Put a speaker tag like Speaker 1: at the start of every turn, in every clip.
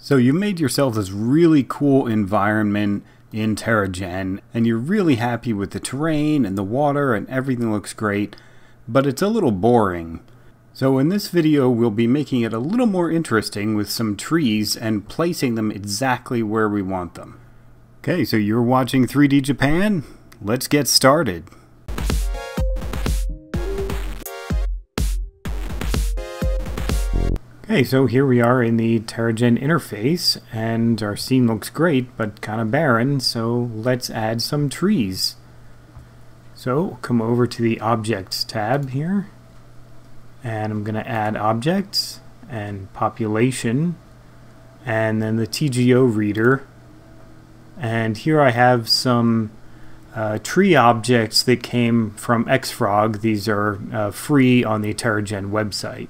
Speaker 1: So you made yourself this really cool environment in Terragen, and you're really happy with the terrain and the water and everything looks great, but it's a little boring. So in this video we'll be making it a little more interesting with some trees and placing them exactly where we want them. Okay, so you're watching 3D Japan? Let's get started. Okay, so here we are in the Terragen interface, and our scene looks great, but kind of barren, so let's add some trees. So, come over to the Objects tab here, and I'm going to add Objects, and Population, and then the TGO Reader, and here I have some uh, tree objects that came from Xfrog. These are uh, free on the Terragen website.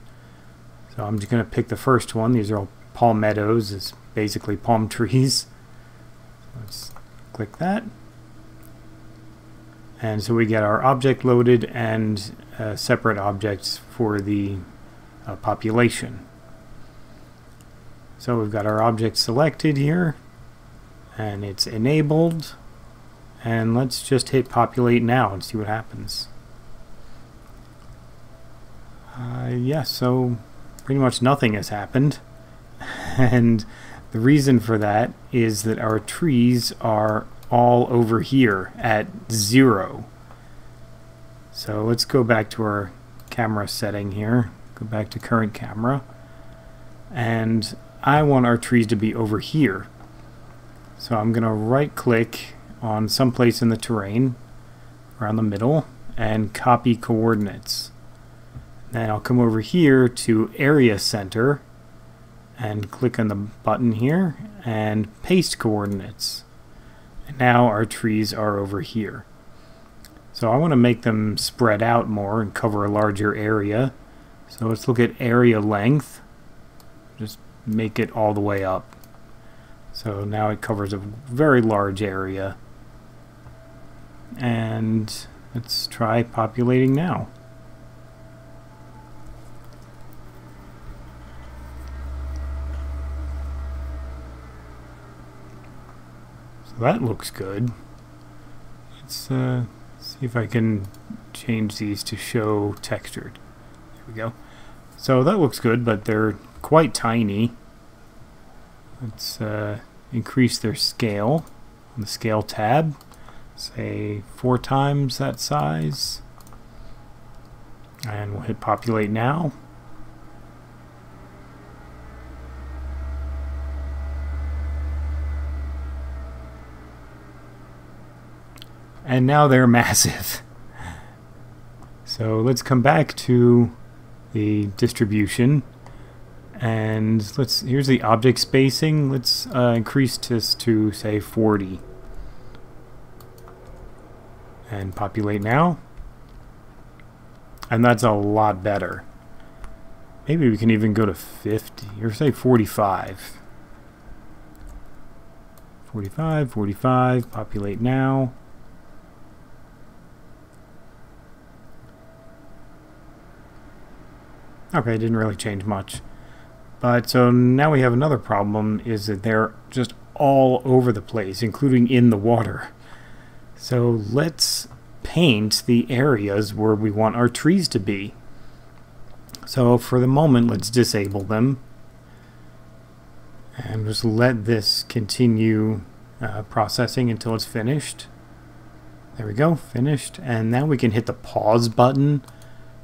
Speaker 1: So I'm just going to pick the first one. These are all palmettos. It's basically palm trees. Let's click that. And so we get our object loaded and uh, separate objects for the uh, population. So we've got our object selected here and it's enabled and let's just hit populate now and see what happens. Uh, yeah, so pretty much nothing has happened. And the reason for that is that our trees are all over here at zero. So let's go back to our camera setting here. Go back to current camera. And I want our trees to be over here. So I'm going to right click on some place in the terrain around the middle and copy coordinates. Then I'll come over here to Area Center and click on the button here and paste coordinates. And now our trees are over here. So I want to make them spread out more and cover a larger area. So let's look at area length. Just make it all the way up. So now it covers a very large area. And let's try populating now. That looks good. Let's uh, see if I can change these to show textured. There we go. So that looks good, but they're quite tiny. Let's uh, increase their scale on the scale tab. Say four times that size. And we'll hit populate now. And now they're massive. So let's come back to the distribution. And let's here's the object spacing. Let's uh, increase this to say 40 and populate now. And that's a lot better. Maybe we can even go to 50 or say 45 45 45 populate now Okay, didn't really change much. But so now we have another problem is that they're just all over the place, including in the water. So let's paint the areas where we want our trees to be. So for the moment, let's disable them. And just let this continue uh, processing until it's finished. There we go, finished. And now we can hit the pause button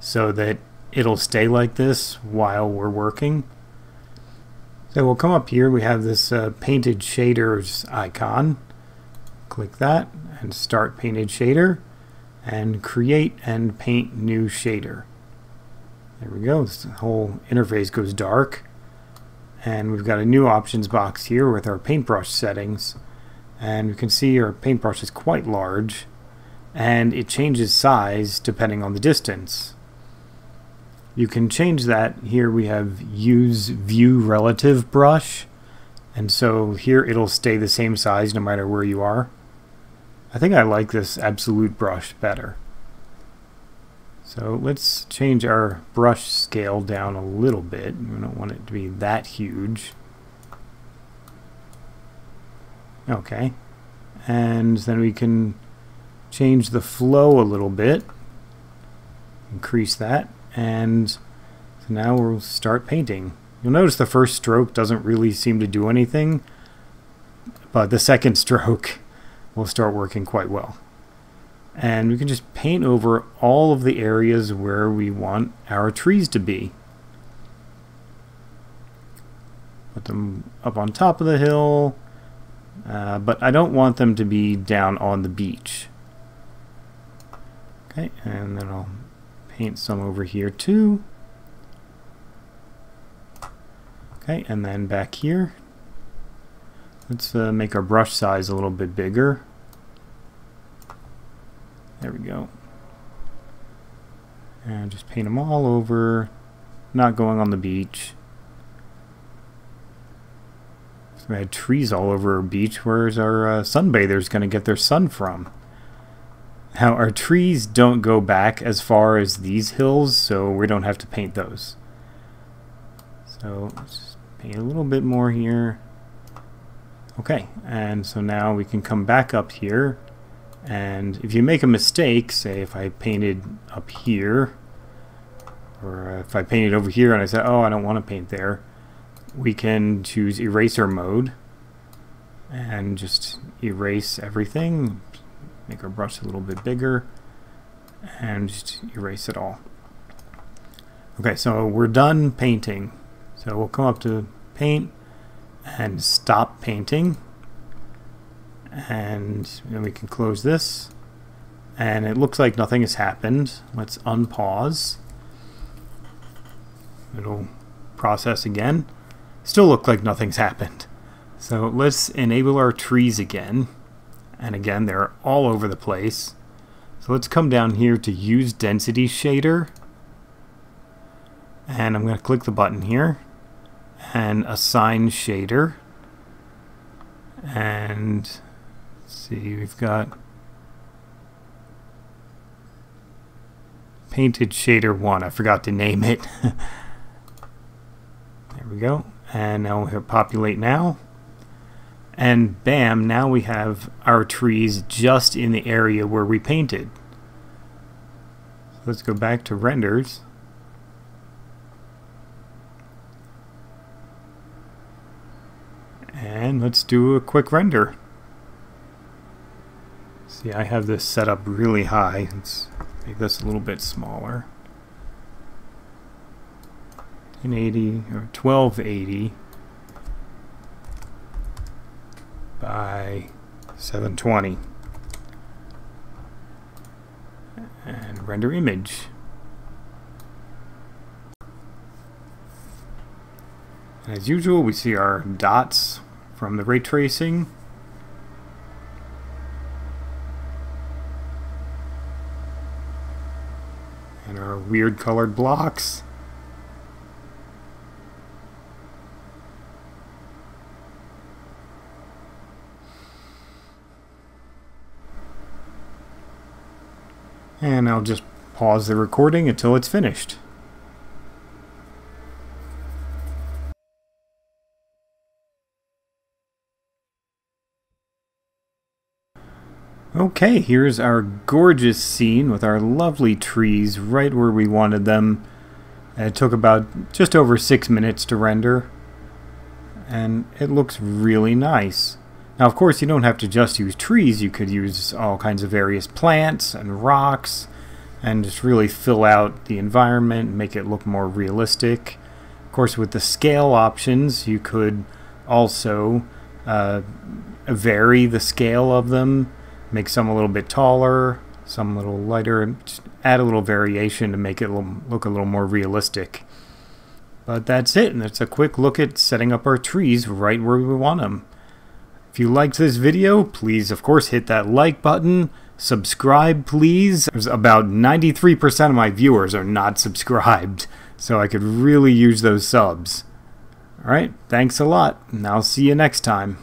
Speaker 1: so that it'll stay like this while we're working. So we'll come up here, we have this uh, painted shaders icon. Click that and start painted shader and create and paint new shader. There we go, this whole interface goes dark. And we've got a new options box here with our paintbrush settings. And we can see our paintbrush is quite large and it changes size depending on the distance. You can change that. Here we have use view relative brush. And so here it'll stay the same size no matter where you are. I think I like this absolute brush better. So let's change our brush scale down a little bit. We don't want it to be that huge. Okay. And then we can change the flow a little bit. Increase that. And so now we'll start painting. You'll notice the first stroke doesn't really seem to do anything. But the second stroke will start working quite well. And we can just paint over all of the areas where we want our trees to be. Put them up on top of the hill, uh, but I don't want them to be down on the beach. Okay, and then I'll paint some over here too. Okay, and then back here, let's uh, make our brush size a little bit bigger. There we go. And just paint them all over, not going on the beach. So we had trees all over our beach. Where's our uh, sunbathers going to get their sun from? Now, our trees don't go back as far as these hills, so we don't have to paint those. So, let's paint a little bit more here. Okay, and so now we can come back up here. And if you make a mistake, say if I painted up here, or if I painted over here and I said, oh, I don't want to paint there, we can choose eraser mode and just erase everything make our brush a little bit bigger and just erase it all. Okay so we're done painting. So we'll come up to paint and stop painting. And then we can close this. And it looks like nothing has happened. Let's unpause. It'll process again. Still look like nothing's happened. So let's enable our trees again. And again, they're all over the place. So let's come down here to use density shader. And I'm going to click the button here and assign shader. And see, we've got painted shader 1. I forgot to name it. there we go and now we'll hit populate now and bam now we have our trees just in the area where we painted. Let's go back to renders. And let's do a quick render. See I have this set up really high. Let's make this a little bit smaller. 1080 or 1280 by 720 and render image. And as usual we see our dots from the ray tracing. And our weird colored blocks And I'll just pause the recording until it's finished. Okay, here's our gorgeous scene with our lovely trees right where we wanted them. It took about just over six minutes to render, and it looks really nice. Now, of course, you don't have to just use trees. You could use all kinds of various plants and rocks and just really fill out the environment and make it look more realistic. Of course, with the scale options, you could also uh, vary the scale of them, make some a little bit taller, some a little lighter, and add a little variation to make it look a little more realistic. But that's it, and it's a quick look at setting up our trees right where we want them. If you liked this video, please of course hit that like button, subscribe please. There's About 93% of my viewers are not subscribed, so I could really use those subs. Alright, thanks a lot, and I'll see you next time.